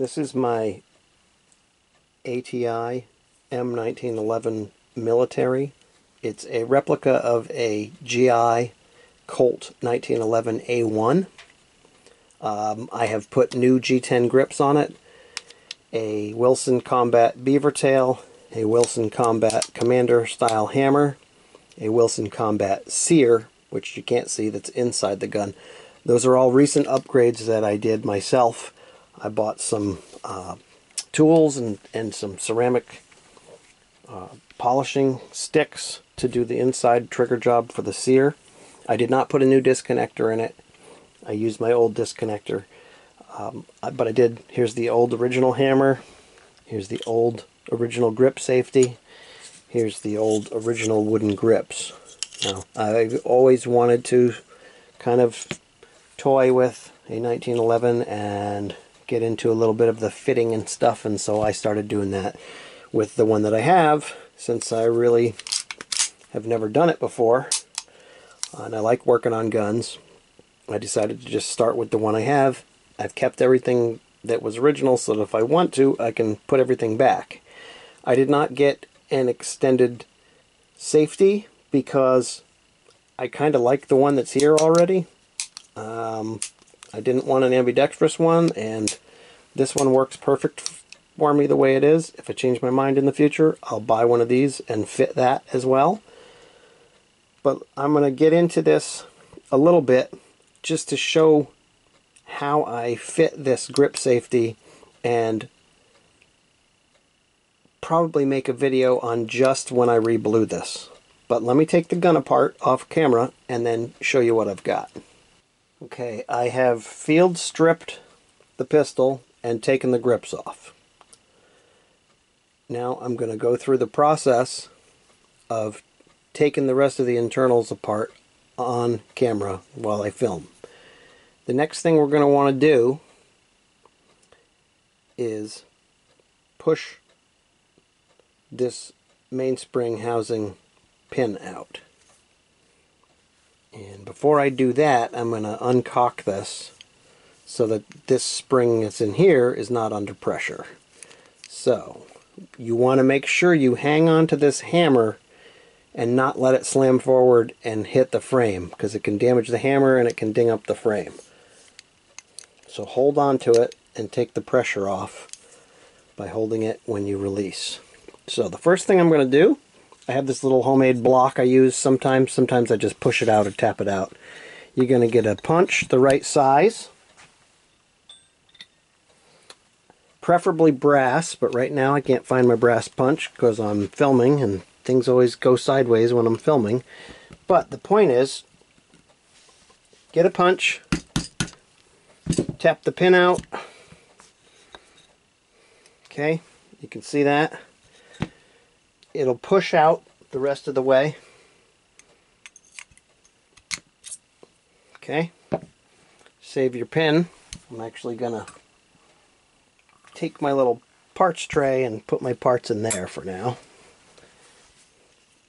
This is my ATI M1911 military. It's a replica of a GI Colt 1911 A1. Um, I have put new G10 grips on it, a Wilson Combat Beaver Tail, a Wilson Combat Commander style hammer, a Wilson Combat Sear, which you can't see that's inside the gun. Those are all recent upgrades that I did myself. I bought some uh, tools and, and some ceramic uh, polishing sticks to do the inside trigger job for the sear. I did not put a new disconnector in it. I used my old disconnector. Um, but I did, here's the old original hammer. Here's the old original grip safety. Here's the old original wooden grips. Now, I always wanted to kind of toy with a 1911 and get into a little bit of the fitting and stuff, and so I started doing that with the one that I have, since I really have never done it before, and I like working on guns. I decided to just start with the one I have. I've kept everything that was original so that if I want to, I can put everything back. I did not get an extended safety because I kind of like the one that's here already. Um, I didn't want an ambidextrous one, and this one works perfect for me the way it is. If I change my mind in the future, I'll buy one of these and fit that as well. But I'm going to get into this a little bit just to show how I fit this grip safety and probably make a video on just when I reblue this. But let me take the gun apart off camera and then show you what I've got. Okay, I have field stripped the pistol and taken the grips off. Now I'm going to go through the process of taking the rest of the internals apart on camera while I film. The next thing we're going to want to do is push this mainspring housing pin out. And before I do that, I'm going to uncock this so that this spring that's in here is not under pressure. So, you want to make sure you hang on to this hammer and not let it slam forward and hit the frame because it can damage the hammer and it can ding up the frame. So hold on to it and take the pressure off by holding it when you release. So the first thing I'm going to do, I have this little homemade block I use sometimes. Sometimes I just push it out or tap it out. You're going to get a punch the right size. Preferably brass, but right now I can't find my brass punch because I'm filming and things always go sideways when I'm filming. But the point is, get a punch, tap the pin out. Okay, you can see that. It'll push out the rest of the way. Okay, save your pin. I'm actually going to take my little parts tray and put my parts in there for now.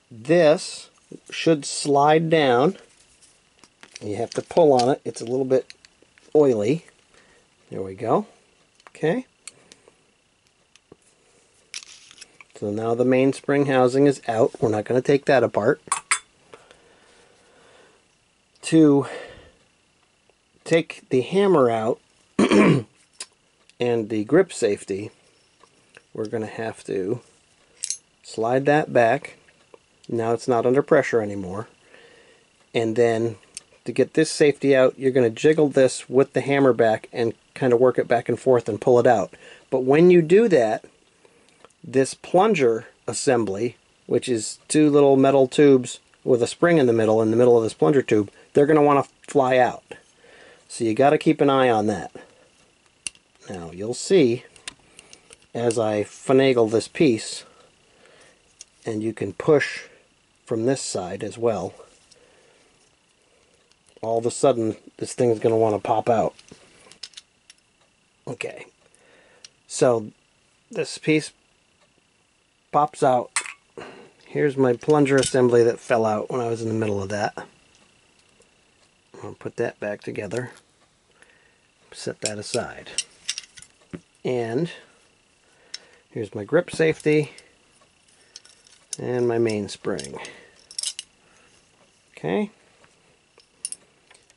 This should slide down. You have to pull on it. It's a little bit oily. There we go. Okay. So now the mainspring housing is out. We're not going to take that apart. To take the hammer out and the grip safety, we're going to have to slide that back. Now it's not under pressure anymore. And then to get this safety out, you're going to jiggle this with the hammer back and kind of work it back and forth and pull it out. But when you do that, this plunger assembly, which is two little metal tubes with a spring in the middle, in the middle of this plunger tube, they're going to want to fly out. So you got to keep an eye on that. Now you'll see as I finagle this piece, and you can push from this side as well, all of a sudden this thing's going to want to pop out. Okay, so this piece pops out. Here's my plunger assembly that fell out when I was in the middle of that. I'll put that back together. Set that aside. And here's my grip safety and my mainspring. Okay.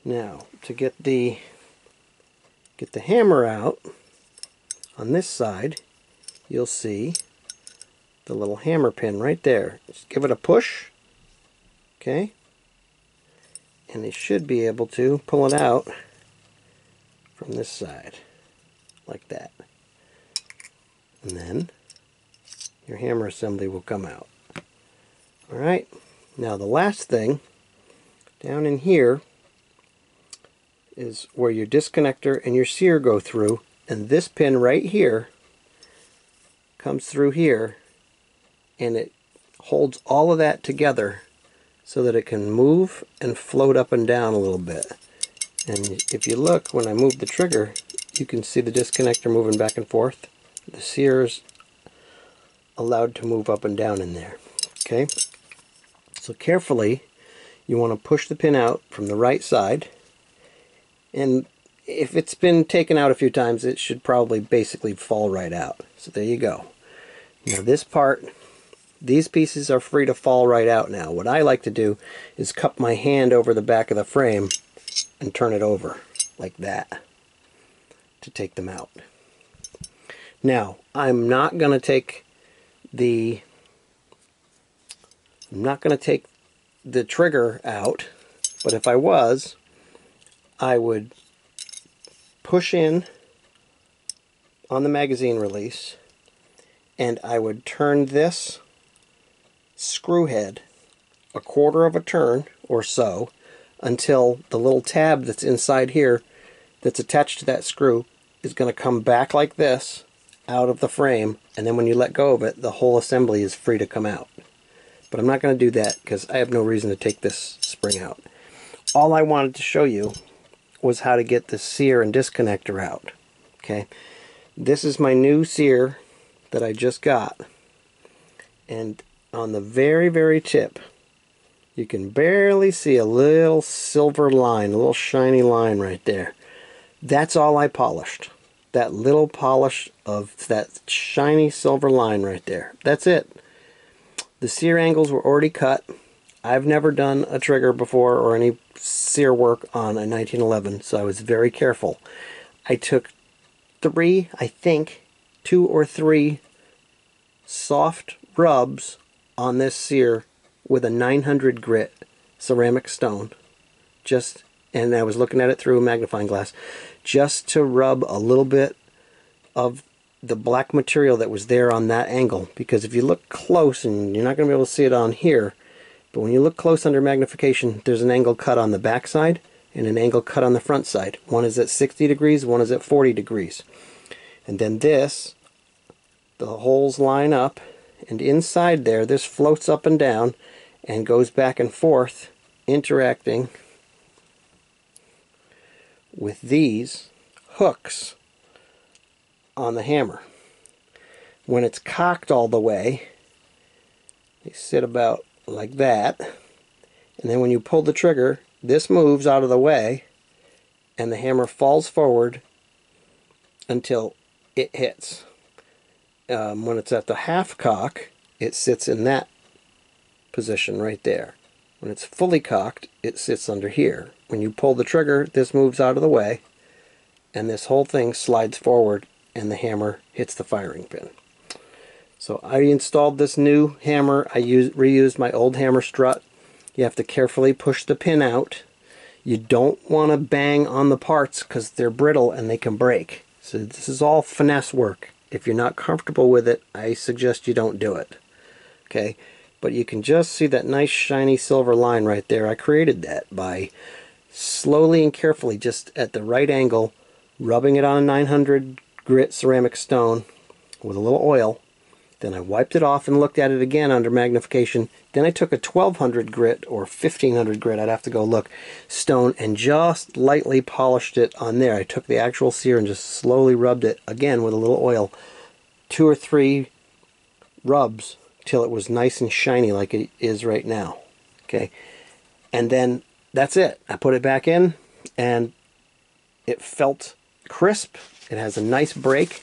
Now, to get the get the hammer out on this side, you'll see the little hammer pin right there. Just give it a push. Okay. And you should be able to pull it out from this side like that. And then your hammer assembly will come out. Alright, now the last thing down in here is where your disconnector and your sear go through and this pin right here comes through here and it holds all of that together so that it can move and float up and down a little bit. And if you look, when I move the trigger, you can see the disconnector moving back and forth. The sear is allowed to move up and down in there. Okay, so carefully you want to push the pin out from the right side and if it's been taken out a few times it should probably basically fall right out. So there you go. Now this part, these pieces are free to fall right out now. What I like to do is cup my hand over the back of the frame and turn it over like that to take them out. Now, I'm not going to take the I'm not going to take the trigger out, but if I was, I would push in on the magazine release and I would turn this screw head a quarter of a turn or so until the little tab that's inside here that's attached to that screw is going to come back like this out of the frame and then when you let go of it the whole assembly is free to come out. But I'm not going to do that because I have no reason to take this spring out. All I wanted to show you was how to get the sear and disconnector out. Okay, This is my new sear that I just got. And on the very, very tip, you can barely see a little silver line, a little shiny line right there. That's all I polished. That little polish of that shiny silver line right there. That's it. The sear angles were already cut. I've never done a trigger before or any sear work on a 1911, so I was very careful. I took three, I think, two or three soft rubs on this sear with a 900 grit ceramic stone. Just, and I was looking at it through a magnifying glass, just to rub a little bit of the black material that was there on that angle. Because if you look close, and you're not going to be able to see it on here, but when you look close under magnification, there's an angle cut on the back side and an angle cut on the front side. One is at 60 degrees, one is at 40 degrees. And then this, the holes line up, and inside there, this floats up and down and goes back and forth, interacting with these hooks on the hammer. When it's cocked all the way, they sit about like that. And then when you pull the trigger, this moves out of the way and the hammer falls forward until it hits. Um, when it's at the half cock, it sits in that position right there. When it's fully cocked, it sits under here. When you pull the trigger, this moves out of the way and this whole thing slides forward and the hammer hits the firing pin. So I installed this new hammer. I used, reused my old hammer strut. You have to carefully push the pin out. You don't want to bang on the parts because they're brittle and they can break. So this is all finesse work. If you're not comfortable with it, I suggest you don't do it. Okay, but you can just see that nice shiny silver line right there. I created that by slowly and carefully, just at the right angle, rubbing it on a 900 grit ceramic stone with a little oil then I wiped it off and looked at it again under magnification. Then I took a 1200 grit or 1500 grit, I'd have to go look, stone and just lightly polished it on there. I took the actual sear and just slowly rubbed it again with a little oil. Two or three rubs till it was nice and shiny like it is right now. Okay. And then that's it. I put it back in and it felt crisp. It has a nice break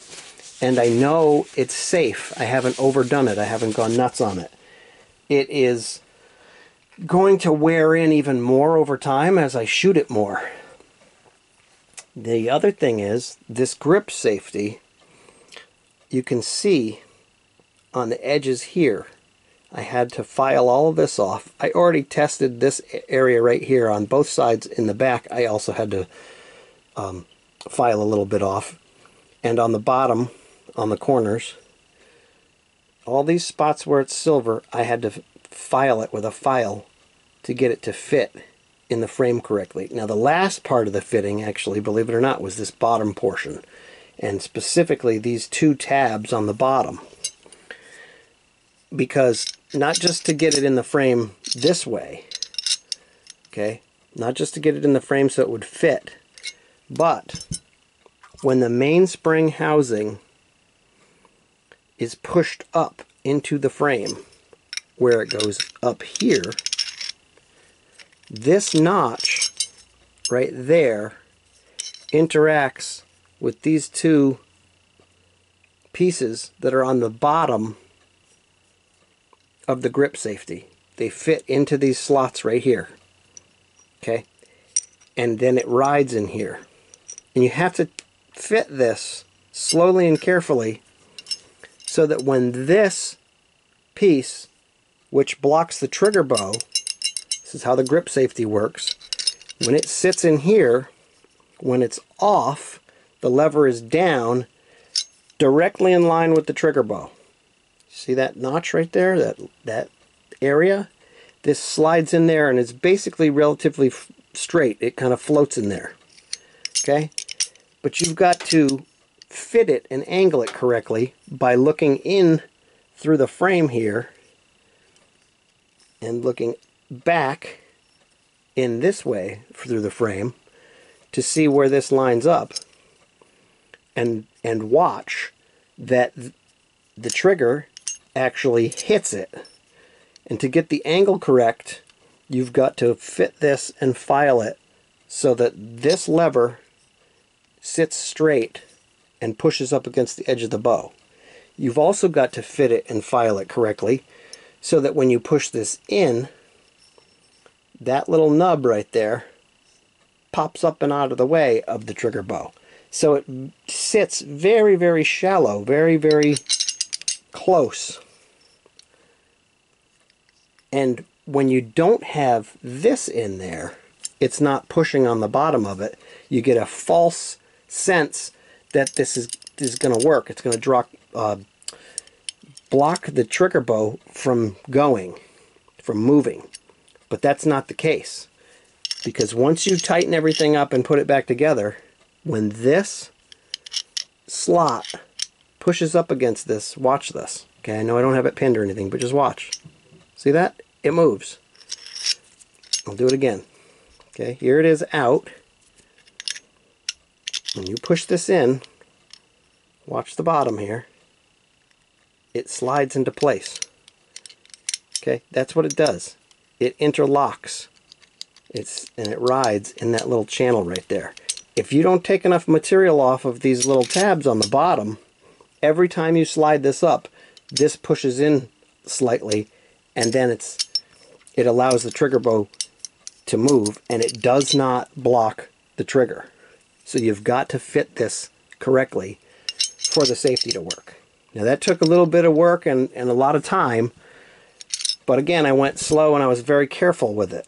and I know it's safe. I haven't overdone it. I haven't gone nuts on it. It is going to wear in even more over time as I shoot it more. The other thing is this grip safety, you can see on the edges here, I had to file all of this off. I already tested this area right here on both sides in the back. I also had to um, file a little bit off. And on the bottom, on the corners, all these spots where it's silver, I had to file it with a file to get it to fit in the frame correctly. Now the last part of the fitting, actually, believe it or not, was this bottom portion. And specifically these two tabs on the bottom. Because not just to get it in the frame this way, okay, not just to get it in the frame so it would fit, but when the mainspring housing is pushed up into the frame, where it goes up here, this notch right there interacts with these two pieces that are on the bottom of the grip safety. They fit into these slots right here. Okay? And then it rides in here. And you have to fit this slowly and carefully so that when this piece, which blocks the trigger bow, this is how the grip safety works. When it sits in here, when it's off, the lever is down directly in line with the trigger bow. See that notch right there, that, that area? This slides in there and it's basically relatively straight. It kind of floats in there. Okay? But you've got to fit it and angle it correctly by looking in through the frame here and looking back in this way through the frame to see where this lines up and and watch that the trigger actually hits it and to get the angle correct you've got to fit this and file it so that this lever sits straight and pushes up against the edge of the bow. You've also got to fit it and file it correctly so that when you push this in that little nub right there pops up and out of the way of the trigger bow. So it sits very, very shallow, very, very close. And when you don't have this in there, it's not pushing on the bottom of it. You get a false sense that this is, is going to work. It's going to draw, uh, block the trigger bow from going, from moving. But that's not the case. Because once you tighten everything up and put it back together, when this slot pushes up against this, watch this. Okay, I know I don't have it pinned or anything, but just watch. See that? It moves. I'll do it again. Okay, here it is out. When you push this in, watch the bottom here, it slides into place. Okay, that's what it does it interlocks. It's and it rides in that little channel right there. If you don't take enough material off of these little tabs on the bottom, every time you slide this up, this pushes in slightly and then it's it allows the trigger bow to move and it does not block the trigger. So you've got to fit this correctly for the safety to work. Now that took a little bit of work and, and a lot of time, but again, I went slow and I was very careful with it.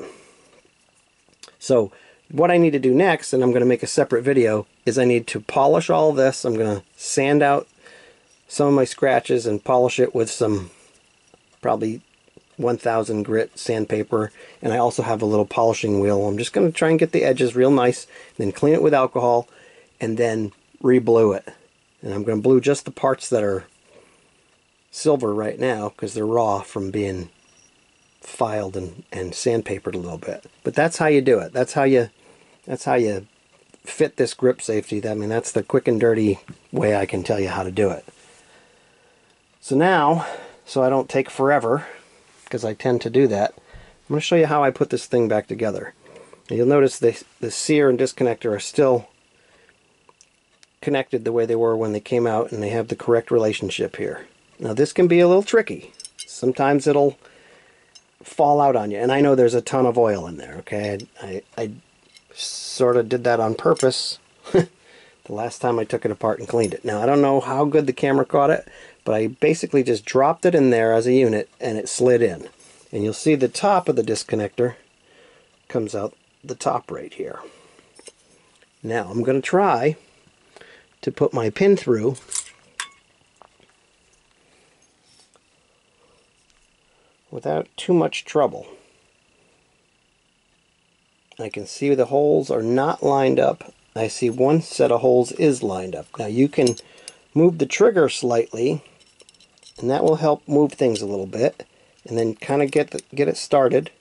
So what I need to do next, and I'm going to make a separate video, is I need to polish all this. I'm going to sand out some of my scratches and polish it with some probably 1000 grit sandpaper and I also have a little polishing wheel. I'm just going to try and get the edges real nice then clean it with alcohol and then re-blue it. And I'm going to blue just the parts that are silver right now because they're raw from being filed and, and sandpapered a little bit. But that's how you do it. That's how you that's how you fit this grip safety. I mean, that's the quick and dirty way I can tell you how to do it. So now, so I don't take forever, because I tend to do that, I'm going to show you how I put this thing back together. You'll notice the, the sear and disconnector are still connected the way they were when they came out and they have the correct relationship here. Now this can be a little tricky. Sometimes it'll fall out on you. And I know there's a ton of oil in there, okay? I, I, I sort of did that on purpose the last time I took it apart and cleaned it. Now I don't know how good the camera caught it, but I basically just dropped it in there as a unit and it slid in. And you'll see the top of the disconnector comes out the top right here. Now I'm going to try to put my pin through without too much trouble. I can see the holes are not lined up. I see one set of holes is lined up. Now you can move the trigger slightly and that will help move things a little bit and then kind of get the, get it started.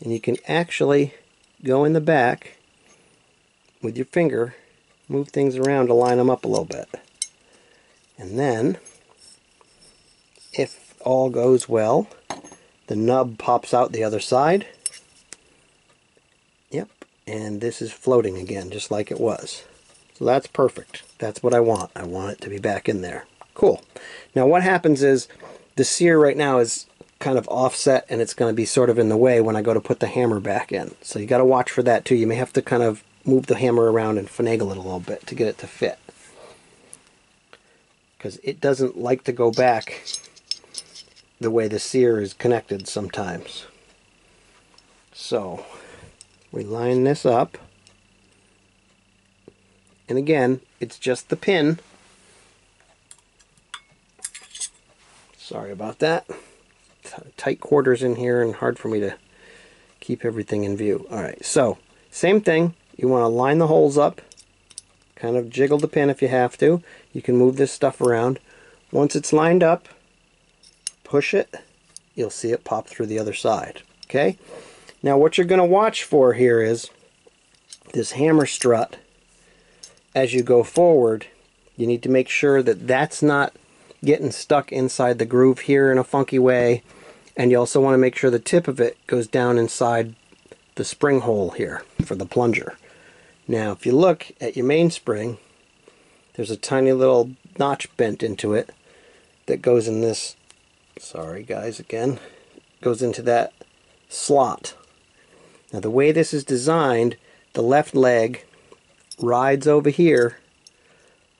And you can actually go in the back with your finger move things around to line them up a little bit. And then if all goes well the nub pops out the other side. Yep and this is floating again just like it was. So that's perfect. That's what I want. I want it to be back in there cool now what happens is the sear right now is kind of offset and it's going to be sort of in the way when I go to put the hammer back in. So you got to watch for that too. You may have to kind of move the hammer around and finagle it a little bit to get it to fit. Because it doesn't like to go back the way the sear is connected sometimes. So we line this up. And again, it's just the pin. Sorry about that tight quarters in here and hard for me to keep everything in view. Alright, so same thing. You want to line the holes up, kind of jiggle the pin if you have to. You can move this stuff around. Once it's lined up, push it, you'll see it pop through the other side. Okay? Now what you're going to watch for here is this hammer strut as you go forward. You need to make sure that that's not getting stuck inside the groove here in a funky way and you also want to make sure the tip of it goes down inside the spring hole here for the plunger. Now if you look at your mainspring, there's a tiny little notch bent into it that goes in this, sorry guys again, goes into that slot. Now the way this is designed, the left leg rides over here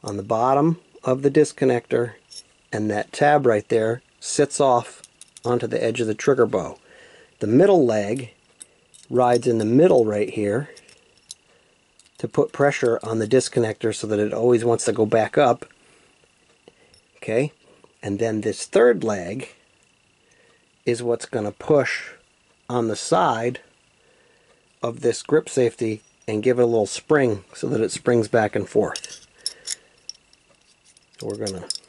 on the bottom of the disconnector and that tab right there sits off onto the edge of the trigger bow. The middle leg rides in the middle right here to put pressure on the disconnector so that it always wants to go back up. Okay, and then this third leg is what's going to push on the side of this grip safety and give it a little spring so that it springs back and forth. So we're going to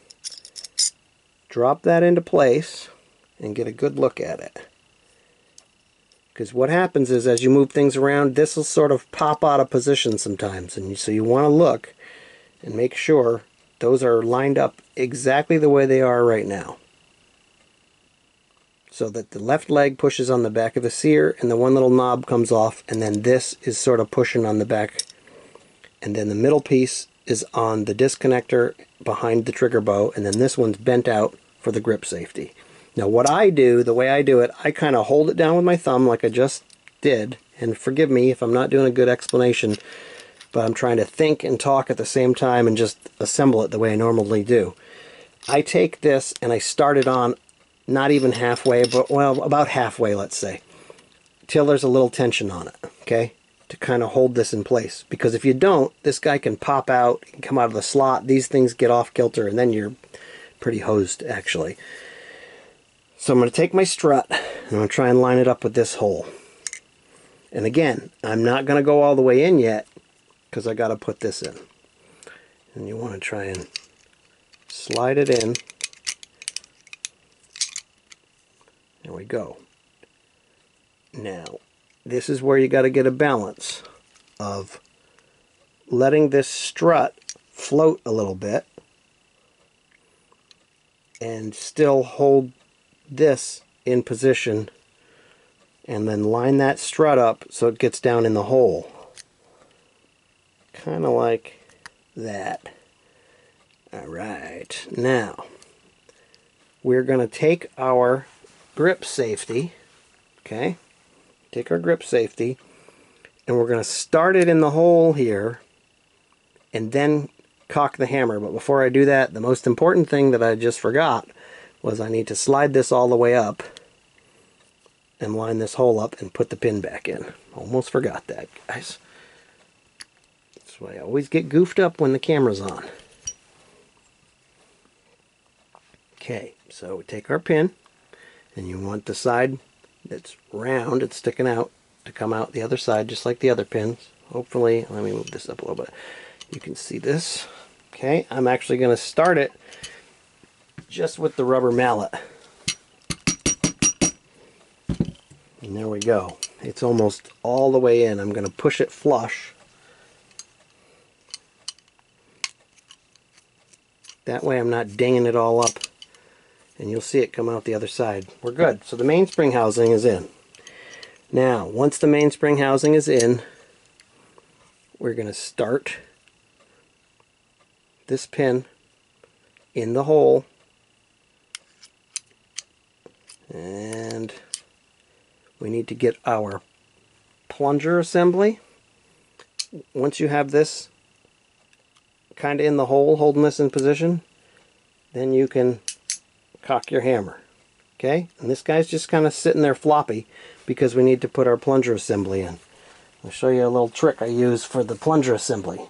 drop that into place and get a good look at it. Because what happens is as you move things around, this will sort of pop out of position sometimes. And so you want to look and make sure those are lined up exactly the way they are right now. So that the left leg pushes on the back of the sear and the one little knob comes off and then this is sort of pushing on the back and then the middle piece is on the disconnector behind the trigger bow and then this one's bent out for the grip safety. Now what I do, the way I do it, I kind of hold it down with my thumb like I just did. And forgive me if I'm not doing a good explanation, but I'm trying to think and talk at the same time and just assemble it the way I normally do. I take this and I start it on not even halfway, but well, about halfway, let's say, till there's a little tension on it, okay? To kind of hold this in place. Because if you don't, this guy can pop out, can come out of the slot, these things get off kilter, and then you're pretty hosed, actually. So I'm going to take my strut and I'm going to try and line it up with this hole. And again, I'm not going to go all the way in yet because I got to put this in. And you want to try and slide it in. There we go. Now, this is where you got to get a balance of letting this strut float a little bit and still hold this in position and then line that strut up so it gets down in the hole. Kind of like that. All right, now we're going to take our grip safety, okay? Take our grip safety, and we're going to start it in the hole here, and then cock the hammer. But before I do that, the most important thing that I just forgot was I need to slide this all the way up and line this hole up and put the pin back in. Almost forgot that, guys. That's why I always get goofed up when the camera's on. Okay, so we take our pin, and you want the side that's round, it's sticking out, to come out the other side just like the other pins. Hopefully, let me move this up a little bit. You can see this. Okay, I'm actually going to start it just with the rubber mallet. And there we go. It's almost all the way in. I'm going to push it flush. That way I'm not dinging it all up and you'll see it come out the other side. We're good. So the mainspring housing is in. Now, once the mainspring housing is in, we're going to start this pin in the hole and we need to get our plunger assembly. Once you have this kind of in the hole, holding this in position, then you can cock your hammer. Okay, and this guy's just kind of sitting there floppy because we need to put our plunger assembly in. I'll show you a little trick I use for the plunger assembly.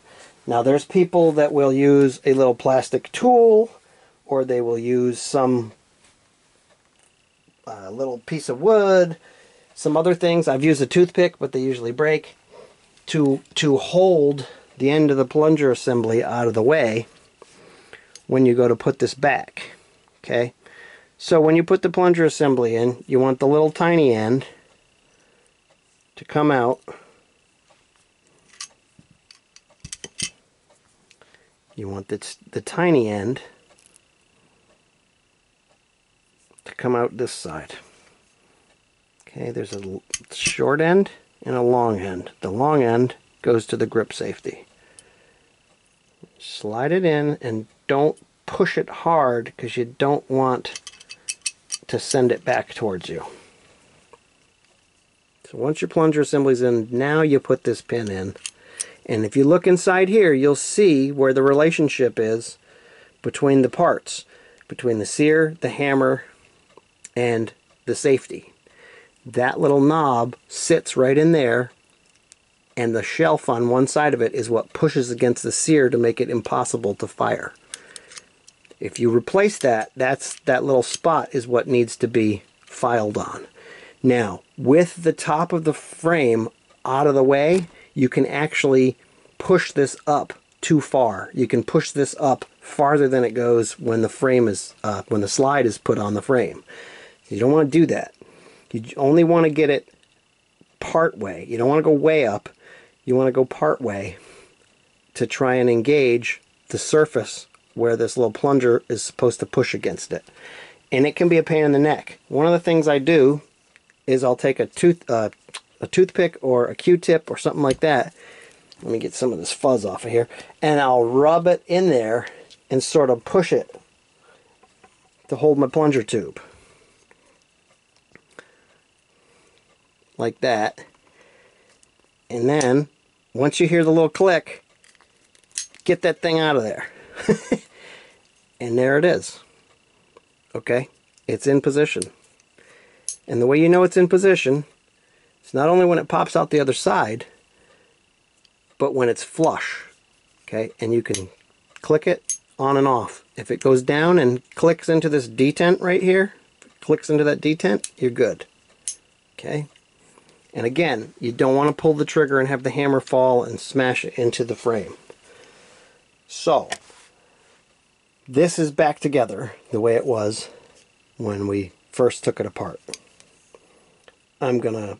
Now there's people that will use a little plastic tool or they will use some uh, little piece of wood, some other things. I've used a toothpick, but they usually break, to, to hold the end of the plunger assembly out of the way when you go to put this back. Okay, so when you put the plunger assembly in, you want the little tiny end to come out. You want the, the tiny end to come out this side. Okay, there's a short end and a long end. The long end goes to the grip safety. Slide it in and don't push it hard because you don't want to send it back towards you. So once your plunger assembly's in, now you put this pin in. And if you look inside here, you'll see where the relationship is between the parts, between the sear, the hammer, and the safety. That little knob sits right in there, and the shelf on one side of it is what pushes against the sear to make it impossible to fire. If you replace that, that's that little spot is what needs to be filed on. Now, with the top of the frame out of the way, you can actually push this up too far. You can push this up farther than it goes when the frame is uh, when the slide is put on the frame. You don't want to do that. You only want to get it part way. You don't want to go way up. You want to go part way to try and engage the surface where this little plunger is supposed to push against it. And it can be a pain in the neck. One of the things I do is I'll take a tooth uh, a toothpick or a Q-tip or something like that. Let me get some of this fuzz off of here. And I'll rub it in there and sort of push it to hold my plunger tube. Like that. And then, once you hear the little click, get that thing out of there. and there it is. Okay? It's in position. And the way you know it's in position, it's not only when it pops out the other side, but when it's flush. Okay? And you can click it on and off. If it goes down and clicks into this detent right here, clicks into that detent, you're good. Okay? And again, you don't want to pull the trigger and have the hammer fall and smash it into the frame. So, this is back together the way it was when we first took it apart. I'm going to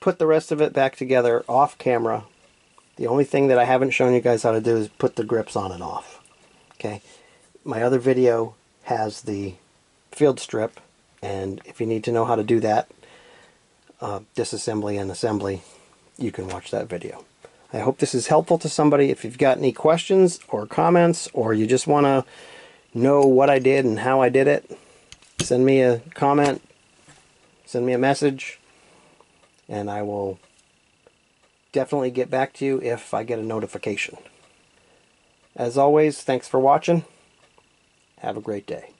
put the rest of it back together off camera. The only thing that I haven't shown you guys how to do is put the grips on and off. Okay, My other video has the field strip and if you need to know how to do that, uh, disassembly and assembly, you can watch that video. I hope this is helpful to somebody. If you've got any questions or comments, or you just want to know what I did and how I did it, send me a comment, send me a message, and I will definitely get back to you if I get a notification. As always, thanks for watching. Have a great day.